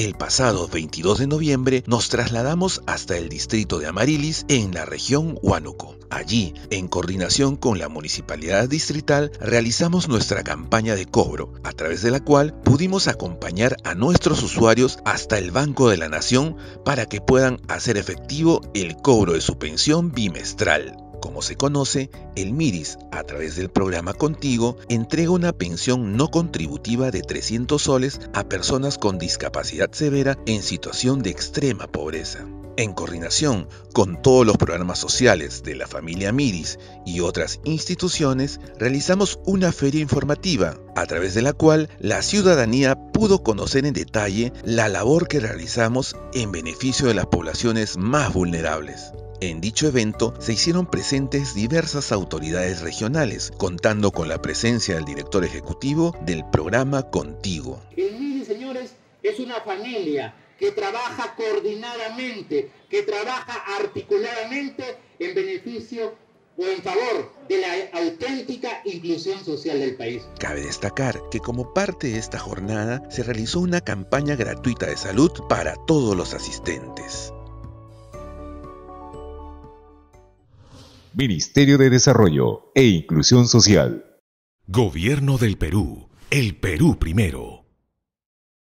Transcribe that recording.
El pasado 22 de noviembre nos trasladamos hasta el distrito de Amarilis en la región Huánuco. Allí, en coordinación con la Municipalidad Distrital, realizamos nuestra campaña de cobro, a través de la cual pudimos acompañar a nuestros usuarios hasta el Banco de la Nación para que puedan hacer efectivo el cobro de su pensión bimestral. Como se conoce, el MIRIS, a través del programa Contigo, entrega una pensión no contributiva de 300 soles a personas con discapacidad severa en situación de extrema pobreza. En coordinación con todos los programas sociales de la familia Miris y otras instituciones, realizamos una feria informativa, a través de la cual la ciudadanía pudo conocer en detalle la labor que realizamos en beneficio de las poblaciones más vulnerables. En dicho evento se hicieron presentes diversas autoridades regionales, contando con la presencia del director ejecutivo del programa Contigo. El señores, es una familia que trabaja coordinadamente, que trabaja articuladamente en beneficio o en favor de la auténtica inclusión social del país. Cabe destacar que como parte de esta jornada se realizó una campaña gratuita de salud para todos los asistentes. Ministerio de Desarrollo e Inclusión Social. Gobierno del Perú. El Perú primero.